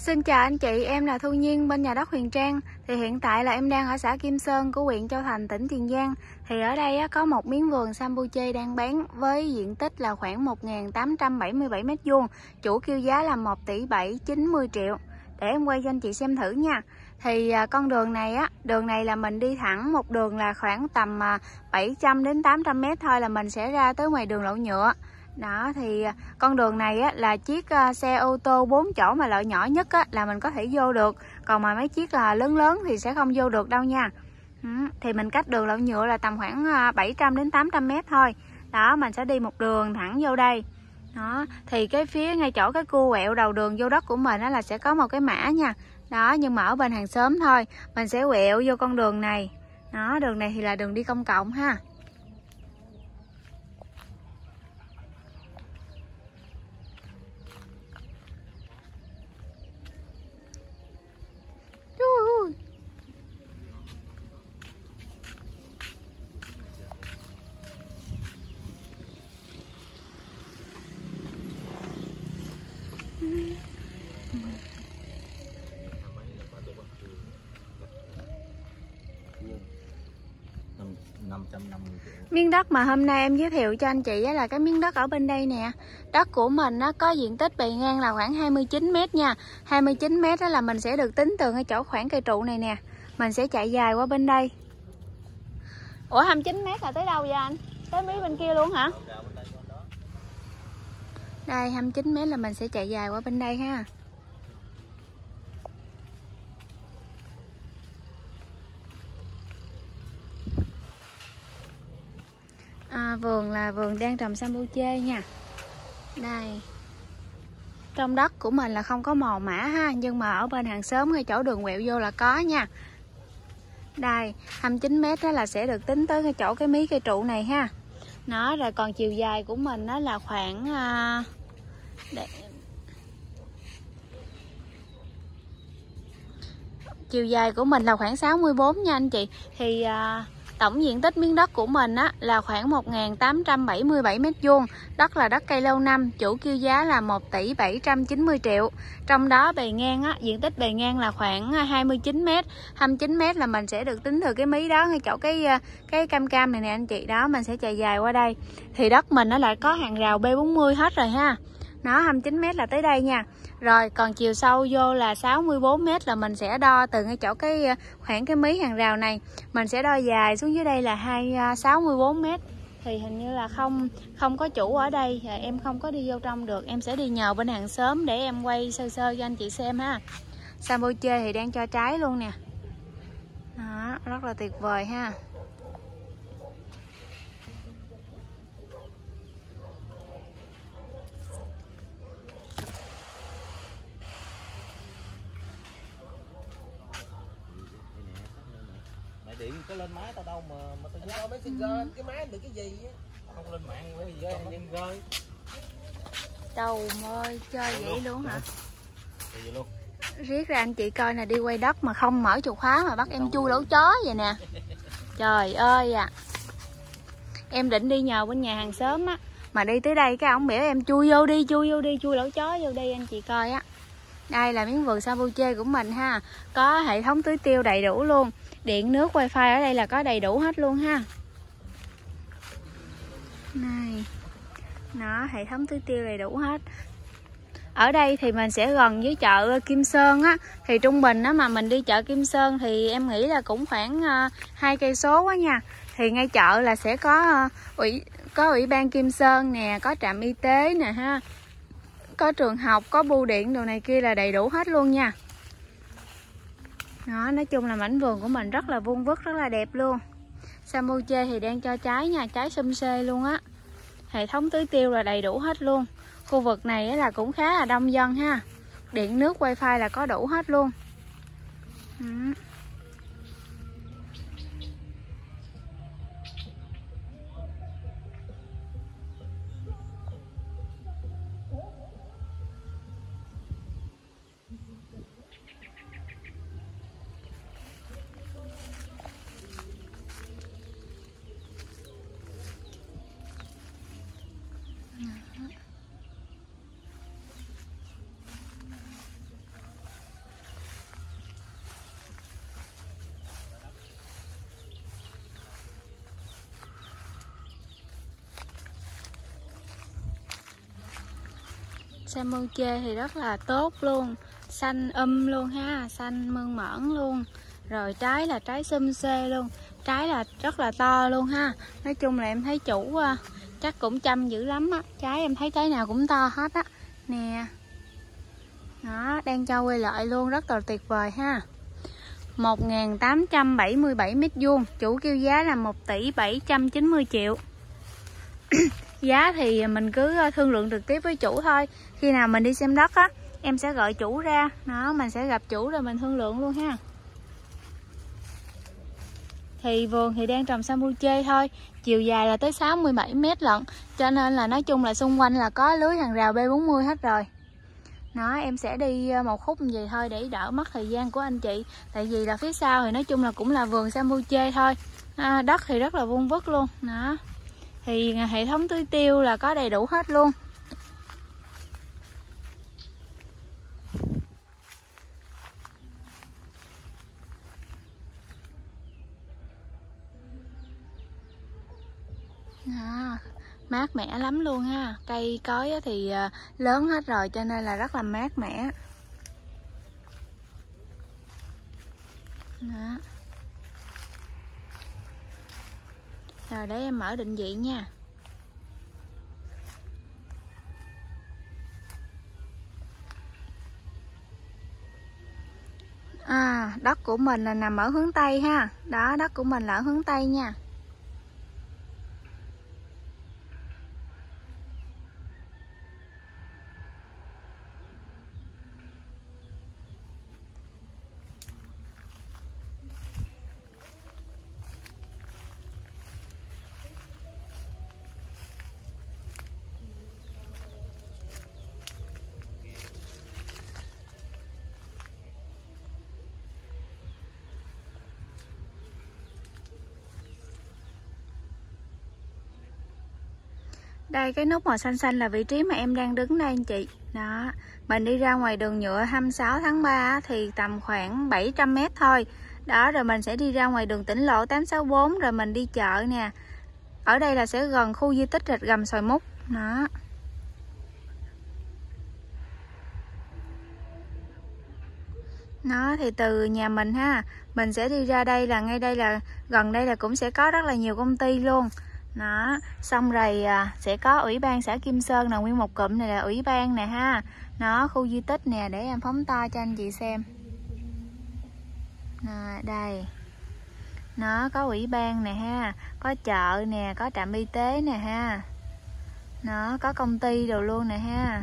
Xin chào anh chị, em là Thu Nhiên bên nhà đất Huyền Trang. Thì hiện tại là em đang ở xã Kim Sơn của huyện Châu Thành, tỉnh Tiền Giang. Thì ở đây có một miếng vườn Sambuche đang bán với diện tích là khoảng 1.877 m2. Chủ kêu giá là 1 tỷ 7 90 triệu. Để em quay cho anh chị xem thử nha. Thì à, con đường này á, đường này là mình đi thẳng một đường là khoảng tầm à, 700 đến 800 m thôi là mình sẽ ra tới ngoài đường lộ nhựa đó thì à, con đường này á, là chiếc à, xe ô tô 4 chỗ mà loại nhỏ nhất á, là mình có thể vô được. Còn mà mấy chiếc là lớn lớn thì sẽ không vô được đâu nha. Ừ, thì mình cách đường lộ nhựa là tầm khoảng à, 700 đến 800 mét thôi. Đó mình sẽ đi một đường thẳng vô đây. Đó thì cái phía ngay chỗ cái cua quẹo đầu đường vô đất của mình á, là sẽ có một cái mã nha. Đó nhưng mà ở bên hàng xóm thôi mình sẽ quẹo vô con đường này. Đó đường này thì là đường đi công cộng ha. Miếng đất mà hôm nay em giới thiệu cho anh chị là cái miếng đất ở bên đây nè. Đất của mình nó có diện tích bề ngang là khoảng 29m nha. 29m đó là mình sẽ được tính từ cái chỗ khoảng cây trụ này nè. Mình sẽ chạy dài qua bên đây. Ủa 29m là tới đâu vậy anh? Tới mí bên kia luôn hả? Đây 29m là mình sẽ chạy dài qua bên đây ha à, vườn là vườn đang trồng sambuche nha. Đây. Trong đất của mình là không có màu mã ha nhưng mà ở bên hàng xóm ngay chỗ đường quẹo vô là có nha. Đây 29 mét đó là sẽ được tính tới cái chỗ cái mí cây trụ này ha. Nó rồi còn chiều dài của mình nó là khoảng à, để... chiều dài của mình là khoảng 64 nha anh chị. Thì à, Tổng diện tích miếng đất của mình á, là khoảng 1.877 m2 Đất là đất cây lâu năm Chủ kêu giá là 1 tỷ 790 triệu. Trong đó bề ngang á, diện tích bề ngang là khoảng 29 m 29 m là mình sẽ được tính từ cái mí đó ngay chỗ cái ờ, cái cam cam này nè anh chị. Đó mình sẽ chạy dài qua đây. Thì đất mình nó lại có hàng rào B40 hết rồi ha. Nó 29 m là tới đây nha rồi còn chiều sâu vô là 64 m là mình sẽ đo từ ngay chỗ cái ờ, khoảng cái mí hàng rào này. Mình sẽ đo dài xuống dưới đây là 2 64 m. Thì hình như là không không có chủ ở đây, em không có đi vô trong được. Em sẽ đi nhờ bên hàng xóm để em quay sơ sơ cho anh chị xem ha. Sambuche thì đang cho trái luôn nè. Đó, rất là tuyệt vời ha. điện có lên máy tao đâu mà mà tao nhớ. mấy xin ừ. cái máy được cái gì á. Không lên mạng với gì còn nhân rơi đầu ơi chơi vậy luôn, luôn hả? Vậy luôn. Riết ra anh chị coi nè đi quay đất mà không mở chìa khóa mà bắt em chui lỗ chó vậy nè. Trời ơi à. Em định đi nhờ bên nhà hàng xóm á mà đi tới đây cái ông biểu em chui vô đi chui vô đi chui lỗ chó vô đi anh chị coi á. Đây là miếng vườn sambuche của mình ha. Có hệ thống tưới tiêu đầy đủ luôn điện, nước, wifi ở đây là có đầy đủ hết luôn ha. Này, nó, hệ thống tưới tiêu đầy đủ hết. Ở đây thì mình sẽ gần với chợ Kim Sơn á. Thì trung bình á mà mình đi chợ Kim Sơn thì em nghĩ là cũng khoảng ờ, hai cây số quá nha. Thì ngay chợ là sẽ có ờ, ủy có ủy ban Kim Sơn nè, có trạm y tế nè ha. Có trường học, có bưu điện đồ này kia là đầy đủ hết luôn nha đó, nói chung là mảnh vườn của mình rất là vuông vức, rất là đẹp luôn. Samuche thì đang cho trái nha trái xum xê luôn á. Hệ thống tưới tiêu là đầy đủ hết luôn. Khu vực này là cũng khá là đông dân ha. Điện nước, wifi là có đủ hết luôn. Ừ. Sambuche thì rất là tốt luôn. Xanh um luôn ha, xanh mơn mởn luôn. Rồi trái là trái xum xê luôn. Trái là rất là to luôn ha. Nói chung là em thấy chủ à, chắc cũng chăm dữ lắm á. Trái em thấy trái nào cũng to hết á. Nè. Đó, đang cho quay lại luôn, rất là tuyệt vời ha. 1.877 mét vuông, chủ kêu giá là 1 tỷ 790 triệu giá thì mình cứ ờ, thương lượng trực tiếp với chủ thôi. Khi nào mình đi xem đất á em sẽ gọi chủ ra. Nó mình sẽ gặp chủ rồi mình thương lượng luôn ha. Thì vườn thì đang trồng sambuche thôi. Chiều dài là tới 67 mét lận cho nên là nói chung là xung quanh là có lưới hàng rào B40 hết rồi. Nó em sẽ đi ờ, một khúc như vậy thôi để đỡ mất thời gian của anh chị. Tại vì là phía sau thì nói chung là cũng là vườn sambuche thôi. À, đất thì rất là vuông vức luôn. Đó thì hệ thống tưới tiêu là có đầy đủ hết luôn. À, mát mẻ lắm luôn ha. Cây cối thì à, lớn hết rồi cho nên là rất là mát mẻ. Đó. Rồi để em mở định vị nha. À đất của mình là nằm ở hướng tây ha. Đó, đất của mình là ở hướng tây nha. Đây, cái nút màu xanh xanh là vị trí mà em đang đứng đây anh chị. Đó. Mình đi ra ngoài đường nhựa 26 tháng 3 thì tầm khoảng 700 mét thôi. Đó, rồi mình sẽ đi ra ngoài đường tỉnh lộ 864 rồi mình đi chợ nè. Ở đây là sẽ gần khu di tích rạch gầm sòi mút đó. Nó thì từ nhà mình ha, mình sẽ đi ra đây là ngay đây là, gần đây là cũng sẽ có rất là nhiều công ty luôn đó xong rồi à, sẽ có ủy ban xã Kim Sơn là nguyên một cụm này là ủy ban nè ha. Nó khu di tích nè để em phóng to cho anh chị xem. À, đây. Nó có ủy ban nè ha có chợ nè có trạm y tế nè ha. Nó có công ty đồ luôn nè ha.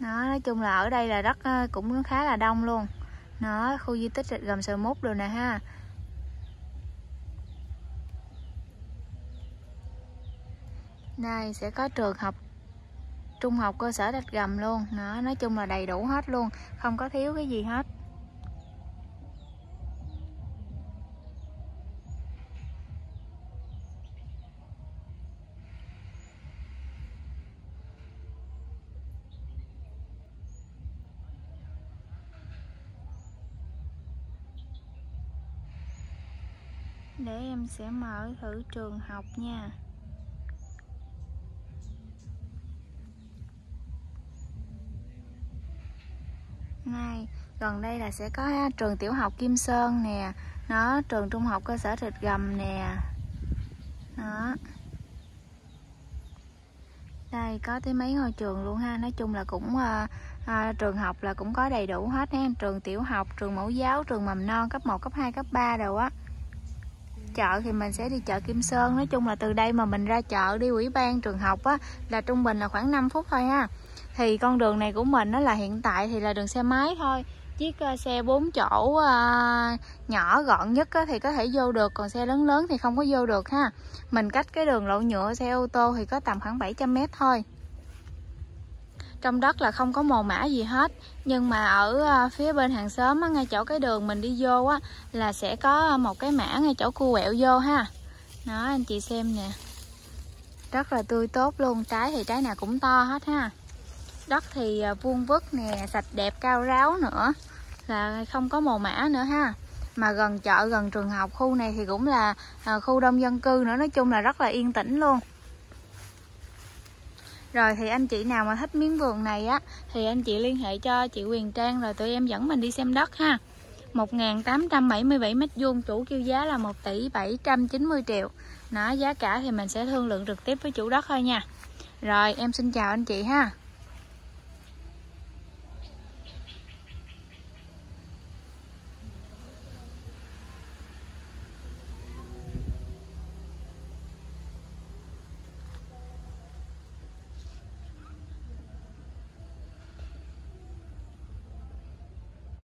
Nó nói chung là ở đây là rất ờ, cũng khá là đông luôn. Nó khu di tích gầm sờ mút rồi nè ha. Đây, sẽ có trường học, trung học cơ sở đạch gầm luôn. Nó nói chung là đầy đủ hết luôn, không có thiếu cái gì hết. Để em sẽ mở thử trường học nha. Ngay. Gần đây là sẽ có trường tiểu học Kim Sơn nè nó trường trung học cơ sở Thịt Gầm nè. Đó. Đây có tới mấy ngôi trường luôn ha. Nói chung là cũng à, à, trường học là cũng có đầy đủ hết ha. Trường tiểu học trường mẫu giáo trường mầm non cấp 1 cấp 2 cấp 3 đều á. Chợ thì mình sẽ đi chợ Kim Sơn. Nói chung là từ đây mà mình ra chợ đi ủy ban trường học á là trung bình là khoảng 5 phút thôi ha thì con đường này của mình nó là hiện tại thì là đường xe máy thôi. Chiếc ờ, xe 4 chỗ ờ, nhỏ gọn nhất thì có thể vô được còn xe lớn lớn thì không có vô được ha. Mình cách cái đường lộ nhựa xe ô tô thì có tầm khoảng 700 mét thôi. Trong đất là không có mồ mã gì hết nhưng mà ở ờ, phía bên hàng xóm á, ngay chỗ cái đường mình đi vô á là sẽ có một cái mã ngay chỗ cua quẹo vô ha. Đó anh chị xem nè. Rất là tươi tốt luôn trái thì trái nào cũng to hết ha đất thì à, vuông vức nè, sạch đẹp, cao ráo nữa, là không có mồ mã nữa ha. Mà gần chợ, gần trường học, khu này thì cũng là à, khu đông dân cư nữa, nói chung là rất là yên tĩnh luôn. Rồi thì anh chị nào mà thích miếng vườn này á, thì anh chị liên hệ cho chị Quyền Trang rồi tụi em dẫn mình đi xem đất ha. 1.877 mét vuông, chủ kêu giá là 1 tỷ 790 triệu. Nó giá cả thì mình sẽ thương lượng trực tiếp với chủ đất thôi nha. Rồi, em xin chào anh chị ha.